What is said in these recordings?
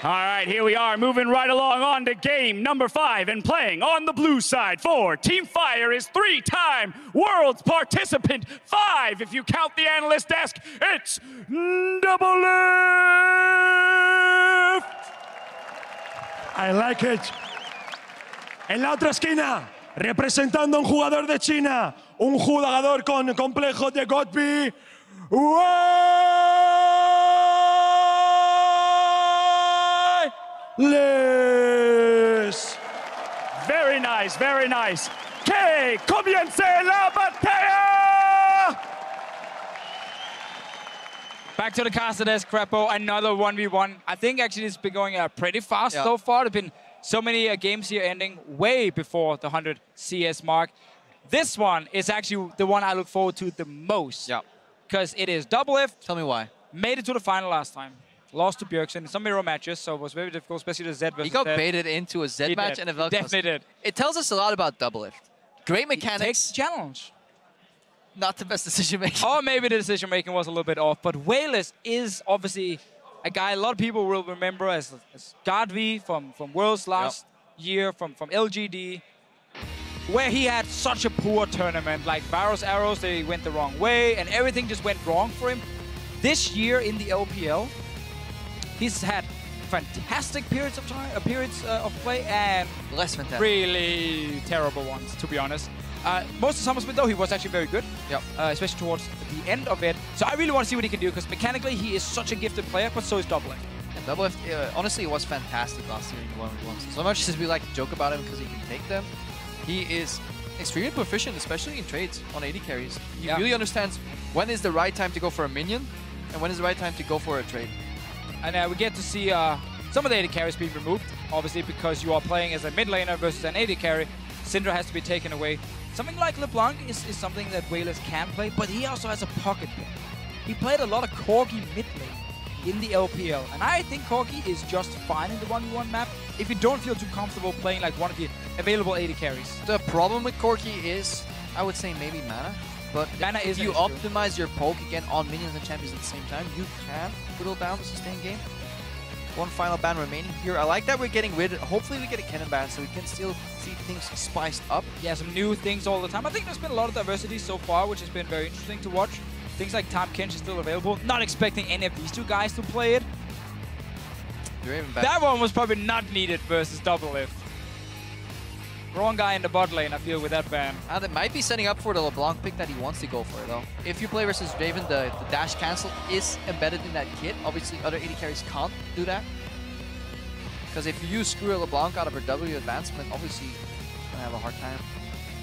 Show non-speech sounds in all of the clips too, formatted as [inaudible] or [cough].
All right, here we are, moving right along on to game number five and playing on the blue side for Team Fire is three-time world's participant. Five, if you count the analyst desk, it's Doublelift! I like it. En la otra esquina, representando un jugador de China, un jugador con complejo de GODV. Les. Very nice, very nice. Que comience la batalla! Back to the caster desk, Krepo. Another 1v1. I think actually it's been going uh, pretty fast Yeah. so far. There've been so many uh, games here ending way before the 100 CS mark. This one is actually the one I look forward to the most. Yeah. Because it is Doublelift, Tell me why. made it to the final last time. Lost to Bjergsen in some mirror matches, so it was very difficult, especially the Z versus He got Zed. baited into a Z He match did. and a He Velcro. definitely did. It tells us a lot about Doublelift. Great Takes mechanics, the challenge. not the best decision making. or maybe the decision making was a little bit off. But We1less is obviously a guy a lot of people will remember as, as Godv from, from Worlds last year, from, from LGD, where he had such a poor tournament. Like Varus arrows, they went the wrong way, and everything just went wrong for him. This year in the LPL, he's had fantastic periods of time, uh, periods uh, of play, and Less fantastic. really terrible ones, to be honest. Uh, most of Summer Split, though, he was actually very good, Yep. uh, especially towards the end of it. So I really want to see what he can do, because mechanically he is such a gifted player, but so is Double. And double uh, honestly, it was fantastic last year in the one v ones. So much as we like to joke about him because he can take them, he is extremely proficient, especially in trades on AD carries. He Yeah. really understands when is the right time to go for a minion and when is the right time to go for a trade. And uh, we get to see uh, some of the AD carries being removed, obviously because you are playing as a mid laner versus an AD carry. Syndra has to be taken away. Something like LeBlanc is, is something that We1less can play, but he also has a pocket pick. He played a lot of Corki mid lane in the LPL, and I think Corki is just fine in the 1v1 map if you don't feel too comfortable playing like one of the available AD carries. The problem with Corki is, I would say maybe mana. But if you optimize your poke again on minions and champions at the same time, you can whittle down the sustain game. One final ban remaining here. I like that we're getting rid of, hopefully we get a cannon ban so we can still see things spiced up. Yeah, some new things all the time. I think there's been a lot of diversity so far, which has been very interesting to watch. Things like Tahm Kench is still available. Not expecting any of these two guys to play it. That one was probably not needed versus Doublelift. Wrong guy in the bot lane, I feel, with that ban. Uh, that might be setting up for the LeBlanc pick that he wants to go for, though. If you play versus Draven, the, the dash cancel is embedded in that kit. Obviously, other AD carries can't do that. Because if you use Screw LeBlanc out of her W advancement, obviously, you're going to have a hard time.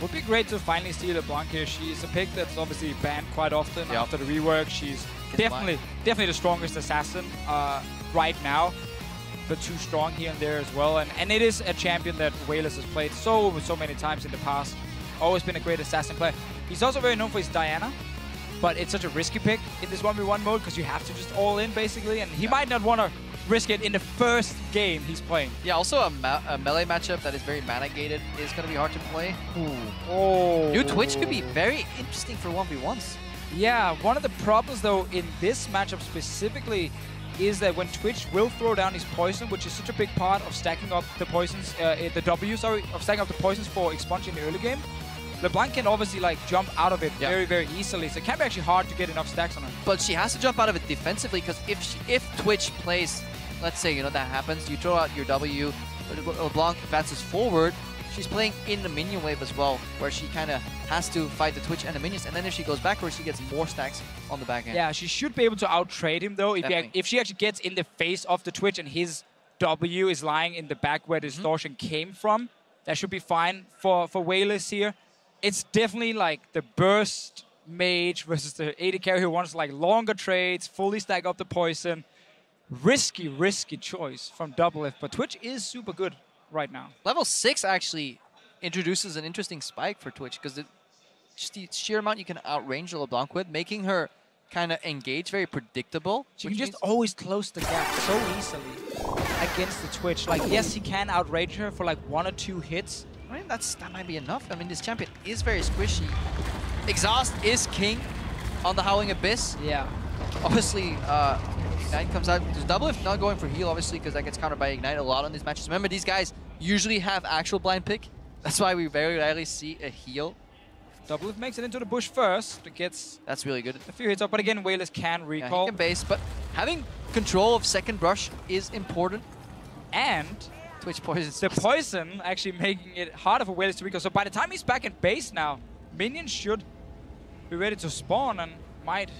Would be great to finally see LeBlanc here. She's a pick that's obviously banned quite often Yeah. after the rework. She's definitely definitely the strongest assassin uh, right now. But too strong here and there as well. And and it is a champion that We1less has played so so many times in the past. Always been a great assassin player. He's also very known for his Diana. But it's such a risky pick in this 1v1 mode because you have to just all in basically. And he might not want to risk it in the first game he's playing. Yeah, also a, a melee matchup that is very mana gated is going to be hard to play. Oh. New Twitch could be oh. very interesting for 1v1s. Yeah, one of the problems though in this matchup specifically is that when Twitch will throw down his poison, which is such a big part of stacking up the poisons, uh, eh, the W, sorry, of stacking up the poisons for expunge in the early game, LeBlanc can obviously like jump out of it Yeah. very, very easily. So it can be actually hard to get enough stacks on her. But she has to jump out of it defensively because if she, if Twitch plays, let's say you know that happens, you throw out your W, LeBlanc advances forward. She's playing in the minion wave as well, where she kind of has to fight the Twitch and the minions, and then if she goes backwards, she gets more stacks on the back end. Yeah, she should be able to out trade him though. If, he, if she actually gets in the face of the Twitch and his W is lying in the back where the Mm-hmm. distortion came from, that should be fine for for We1less here. It's definitely like the burst mage versus the AD carry who wants like longer trades, fully stack up the poison. Risky, risky choice from Double F, but Twitch is super good right now. Level six actually introduces an interesting spike for Twitch because the, just the sheer amount you can outrange LeBlanc with, making her kind of engage very predictable. She can just always close the gap so easily against the Twitch. Like, yes, he can outrage her for like one or two hits, I mean, that's that might be enough. I mean, this champion is very squishy. Exhaust is king on the Howling Abyss. Yeah. Obviously, uh, Ignite comes out. There's Doublelift not going for heal, obviously, because that gets countered by Ignite a lot on these matches. Remember, these guys usually have actual blind pick. That's why we very rarely see a heal. Doublelift makes it into the bush first. It gets That's really good. a few hits up, but again, We1less can Yeah, recall. he can base, but having control of second brush is important. and Twitch poisons. the poison actually making it harder for We1less to recall. So by the time he's back in base now, minions should be ready to spawn and might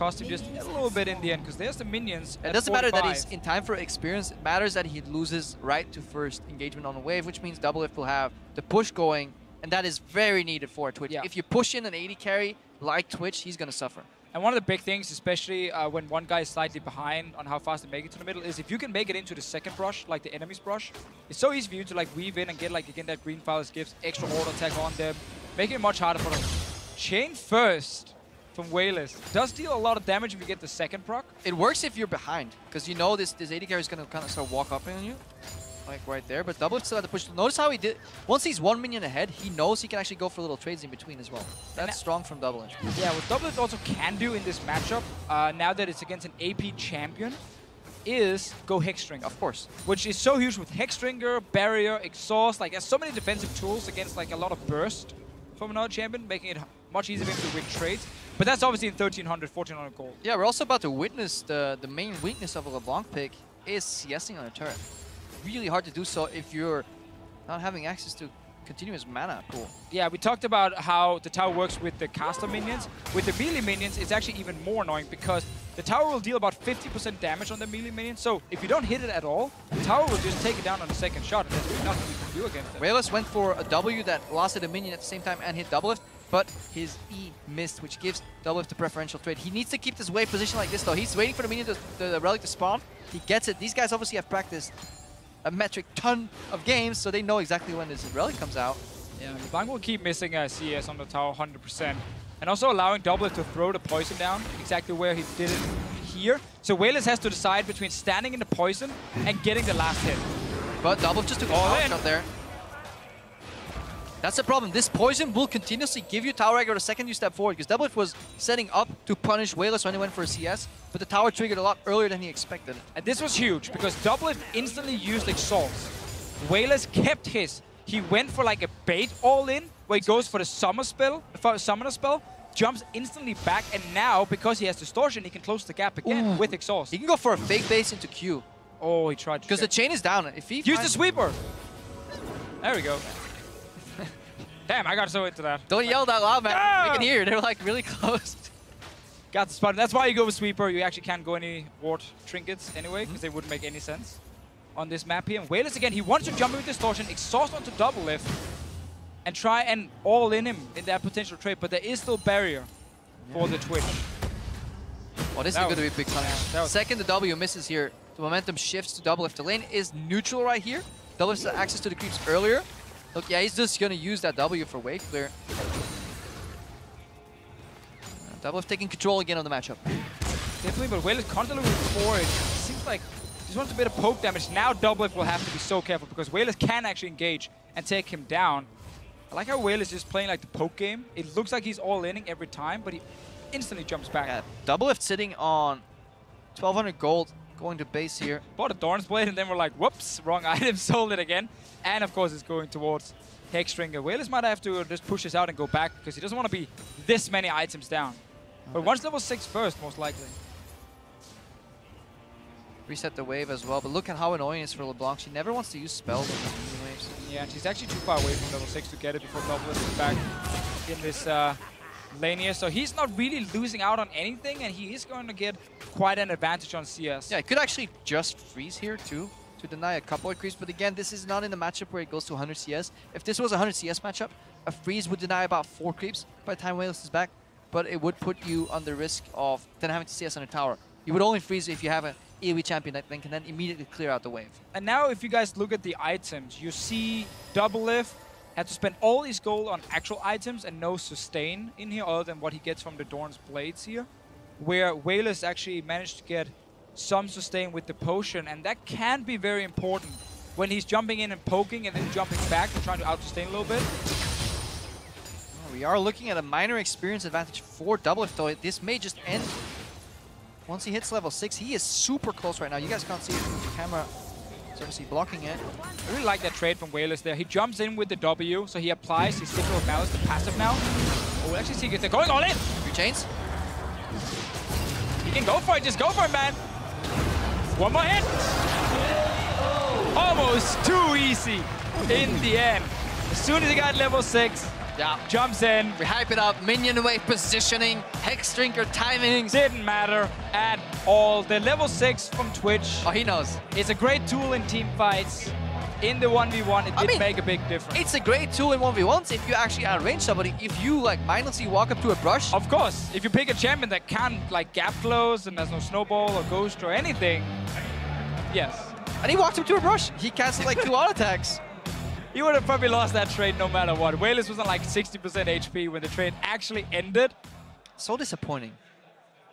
cost him just a little bit in the end, because there's the minions. It doesn't matter that he's in time for experience. It matters that he loses right to first engagement on the wave, which means Doublelift will have the push going, and that is very needed for Twitch. Yeah. If you push in an AD carry like Twitch, he's going to suffer. And one of the big things, especially uh, when one guy is slightly behind on how fast they make it to the middle, is if you can make it into the second brush, like the enemy's brush, it's so easy for you to like weave in and get like again that green fire gives extra auto attack on them, making it much harder for them. Chain first from We1less does deal a lot of damage if you get the second proc. It works if you're behind, because you know this, this AD carry is going to kind of start walk up on you. Like right there, but Doublelift still had to push. Notice how he did. Once he's one minion ahead, he knows he can actually go for little trades in between as well. That's strong from Doublelift. Yeah, what Doublelift also can do in this matchup, uh, now that it's against an AP champion, is go Hexstring. Of course. which is so huge with Hexdrinker, Barrier, Exhaust. Like, there's so many defensive tools against like a lot of burst from another champion, making it much easier for him to win trades. But that's obviously in 1300, 1400 gold. Yeah, we're also about to witness the, the main weakness of a LeBlanc pick is CSing on a turret. Really hard to do so if you're not having access to continuous mana pool. Yeah, we talked about how the tower works with the caster minions. With the melee minions, it's actually even more annoying because the tower will deal about 50% damage on the melee minion. So if you don't hit it at all, the tower will just take it down on the second shot, and there's nothing you can do against it. We1less went for a W that lasted a minion at the same time and hit Doublelift, but his E missed, which gives Doublelift the preferential trade. He needs to keep this wave position like this, though. He's waiting for the minion, to, the relic to spawn. He gets it. These guys obviously have practiced a metric ton of games, so they know exactly when this relic comes out. Yeah, LeBlanc will keep missing uh, CS on the tower 100%. And also allowing Doublet to throw the poison down exactly where he did it here. So We1less has to decide between standing in the poison and getting the last hit. But Doublelift just took a All power in. shot there. That's the problem. This poison will continuously give you tower aggro the second you step forward, because Doublelift was setting up to punish We1less when he went for a CS, but the tower triggered a lot earlier than he expected. And this was huge because Doublet instantly used Exhaust. We1less kept his. He went for like a bait all in, where he goes for the summer spell, for summoner spell, jumps instantly back, and now because he has distortion, he can close the gap again Ooh. with Exhaust. He can go for a fake base into Q, oh, he tried to because the chain is down. If he Use the sweeper. There we go. Damn, I got so into that. Don't yell that loud, man. Ah! We can hear. They're like really [laughs] close. Got the spot. That's why you go with sweeper. You actually can't go any ward trinkets anyway, because they wouldn't make any sense on this map here. And We1less again, he wants to jump in with distortion, exhaust onto Doublelift, and try and all in him in that potential trade. But there is still barrier for the Twitch. Oh, this That is going to be a big that Second, the W misses here. The momentum shifts to Doublelift. The lane is neutral right here. Doublelift has access to the creeps earlier. Look, yeah, he's just going to use that W for wave clear. Uh, double Doublelift taking control again of the matchup. Definitely, but We1less constantly moving forward. It seems like he just wants a bit of poke damage. Now Doublelift will have to be so careful because We1less can actually engage and take him down. I like how We1less is just playing like the poke game. It looks like he's all inning every time, but he instantly jumps back. Yeah, Doublelift sitting on 1200 gold, going to base here. bought a Doran's Blade and then we're like, whoops, wrong [laughs] item, sold it again. And of course it's going towards Hexdrinker. We1less might have to just push this out and go back because he doesn't want to be this many items down. But once level 6 first, most likely. Reset the wave as well, but look at how annoying it is for LeBlanc. She never wants to use spells on these minion waves. Yeah, and she's actually too far away from level 6 to get it before Doublet is back in this uh, lane. So he's not really losing out on anything, and he is going to get quite an advantage on CS. Yeah, it could actually just freeze here too to deny a couple of creeps. But again, this is not in the matchup where it goes to 100 CS. If this was a 100 CS matchup, a freeze would deny about four creeps by the time We1less is back. But it would put you on the risk of then having to CS on a tower. You would only freeze if you have an AoE champion that then can then immediately clear out the wave. And now if you guys look at the items, you see Doublelift had to spend all his gold on actual items and no sustain in here other than what he gets from the Doran's Blades here. Where We1less actually managed to get some sustain with the potion and that can be very important when he's jumping in and poking and then jumping back and trying to out-sustain a little bit. We are looking at a minor experience advantage for Doublelift, though. This may just end once he hits level 6, he is super close right now. You guys can't see it from the camera. Obviously blocking it. I really like that trade from We1less there. He jumps in with the W, so he applies his Sigil of Malice, the passive now. Oh, we actually see if they're going all in. Three chains. He can go for it. Just go for it, man. One more hit. Almost too easy in the end. As soon as he got level 6, Yeah. jumps in. We hype it up. Minion wave positioning, Hex Drinker timings. Didn't matter at all. The level 6 from Twitch Oh, he knows. It's a great tool in team fights. In the 1v1, it I did mean, make a big difference. It's a great tool in 1v1s if you actually outrange somebody. If you, like, mindlessly walk up to a brush, Of course, if you pick a champion that can't like gap close and there's no snowball or ghost or anything, yes. and he walked up to a brush, he cancelled, like, two [laughs] auto attacks. He would have probably lost that trade no matter what. We1less was on like 60% HP when the trade actually ended. so disappointing.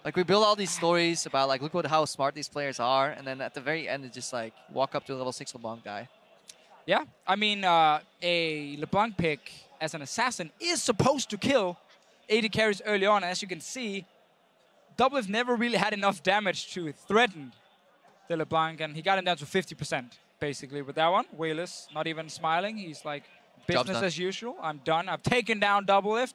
Like we build all these stories about like look what how smart these players are, and then at the very end it's just like walk up to a level six LeBlanc guy. Yeah, I mean, uh, a LeBlanc pick as an assassin is supposed to kill AD carries early on. And as you can see, Doublelift never really had enough damage to threaten the LeBlanc, and he got him down to 50% basically with that one. We1less not even smiling. He's like, business as usual. I'm done. I've taken down Doublelift.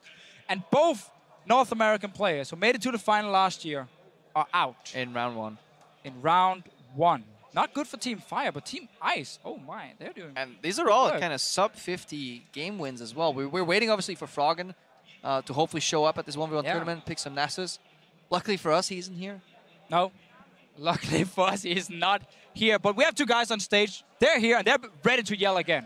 And both North American players who made it to the final last year are out In round one. in round one. Not good for Team Fire, but Team Ice, oh my, they're doing And these are all kind of sub 50 game wins as well. We're, we're waiting obviously for Froggen uh, to hopefully show up at this 1v1 Yeah. tournament, pick some Nasus. Luckily for us, he isn't here. No. [laughs] Luckily for us, he is not here. But we have two guys on stage. They're here and they're ready to yell again.